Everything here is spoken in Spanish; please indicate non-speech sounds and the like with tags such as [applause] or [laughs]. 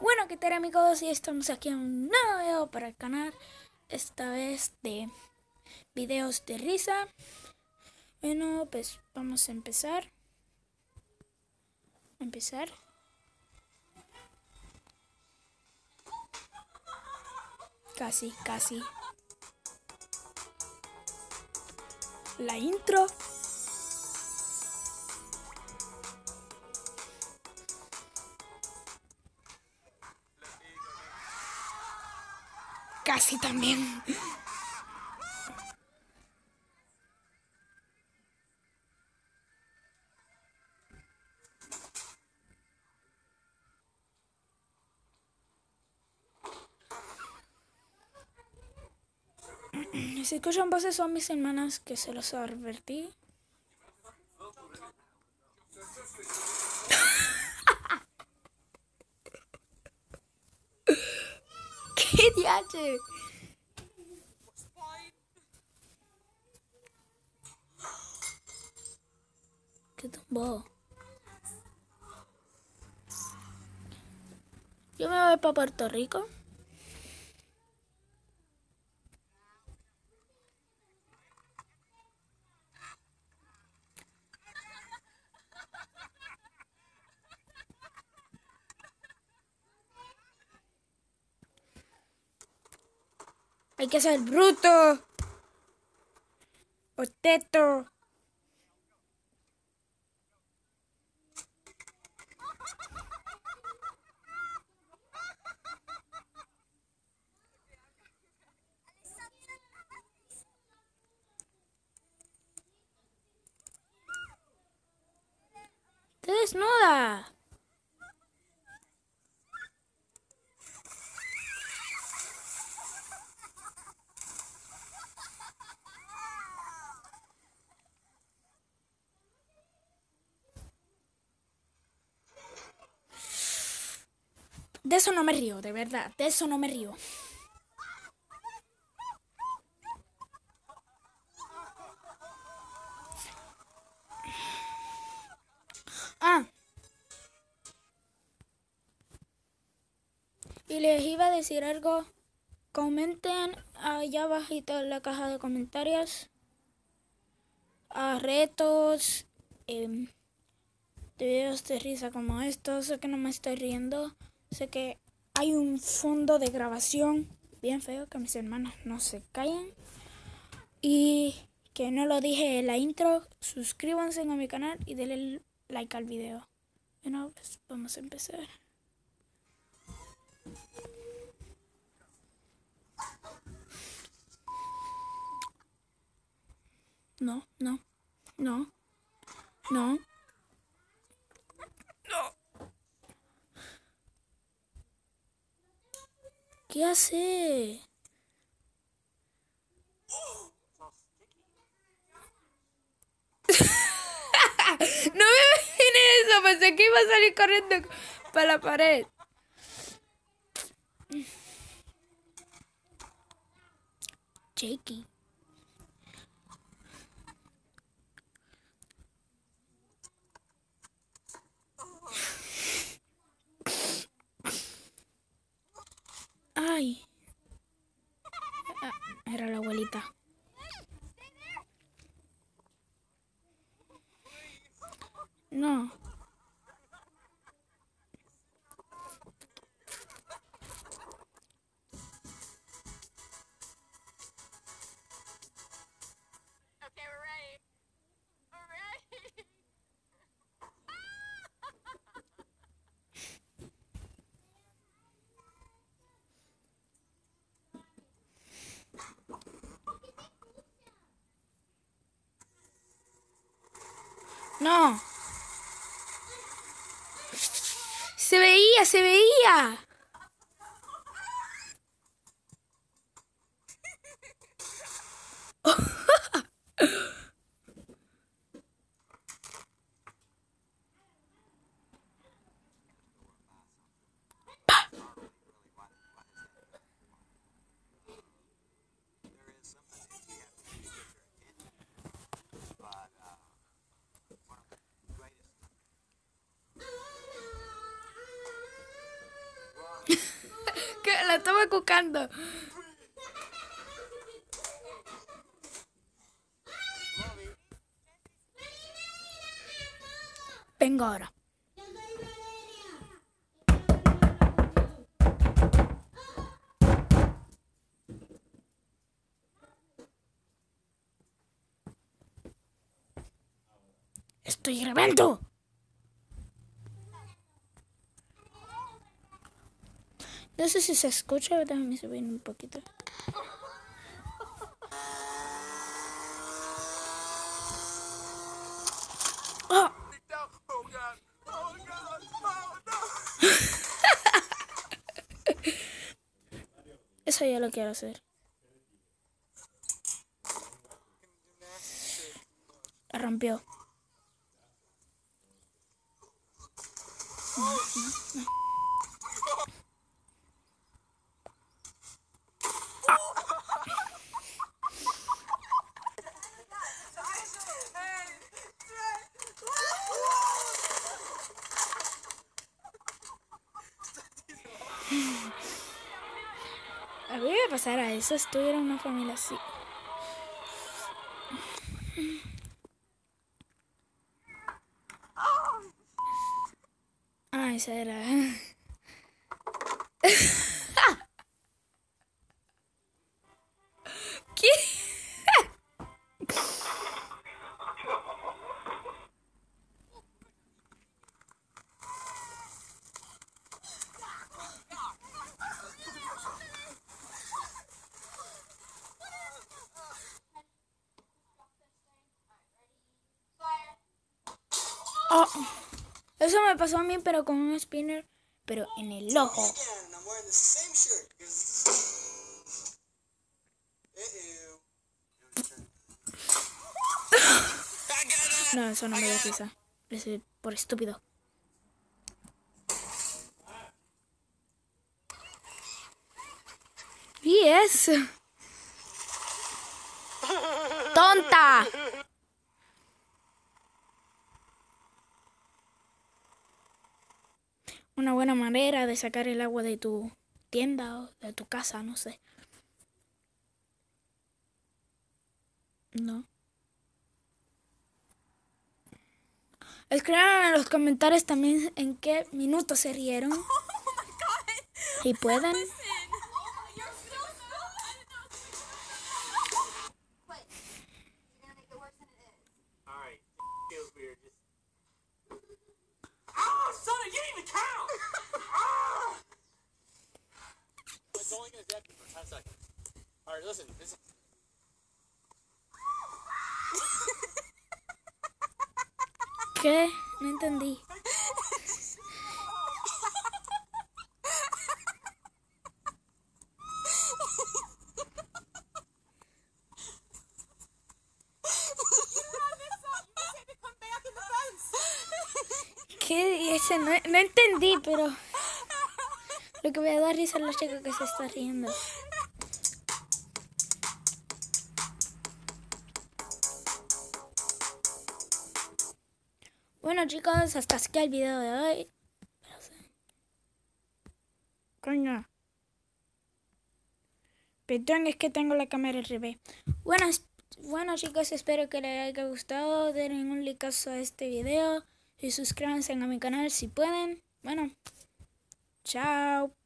Bueno, ¿qué tal amigos? Y estamos aquí en un nuevo video para el canal. Esta vez de videos de risa. Bueno, pues vamos a empezar. Empezar. Casi, casi. La intro. Casi también. Si escuchan voces son mis hermanas que se los advertí. ¿Qué diache? ¿Qué tumbó? Yo me voy para Puerto Rico. Hay que ser bruto. O teto. Te desnuda. De eso no me río, de verdad. De eso no me río. Ah. Y les iba a decir algo. Comenten allá abajito en la caja de comentarios. A retos. Eh, de videos de risa como estos. Sé que no me estoy riendo. Sé que hay un fondo de grabación bien feo que mis hermanos no se callen. Y que no lo dije en la intro, suscríbanse a mi canal y denle like al video. Bueno, pues vamos a empezar. No, no, no, no. ¿Qué hace? [laughs] no me imaginé eso, pensé que iba a salir corriendo para la pared. Jakey. Era No. Se veía, se veía. Estaba cucando. Vengo ahora. Estoy revento. No sé si se escucha, déjame subir un poquito. ¡Ah! [laughs] Eso ya lo quiero hacer. Rompió. A mí me pasara eso, estuviera en una familia así. Ah, esa era. [laughs] Oh, eso me pasó a mí, pero con un spinner, pero en el ojo. No, eso no me da risa. Es por estúpido. ¿Y eso? ¡Tonta! Una buena manera de sacar el agua de tu tienda o de tu casa, no sé. No. Escriban en los comentarios también en qué minuto se rieron. [laughs] Si pueden. [laughs] Alright, feels weird. Just. Oh, son, you didn't even count! Ah! You for 10 seconds. Alright, listen. This ¿Qué? No entendí. ¿Qué? No, no entendí, pero lo que me da risa es la chica que se está riendo. Bueno chicos, hasta aquí el video de hoy. Coño. Perdón, es que tengo la cámara al revés. Bueno chicos, espero que les haya gustado. Denle un like a este video y suscríbanse a mi canal si pueden. Bueno, Ciao.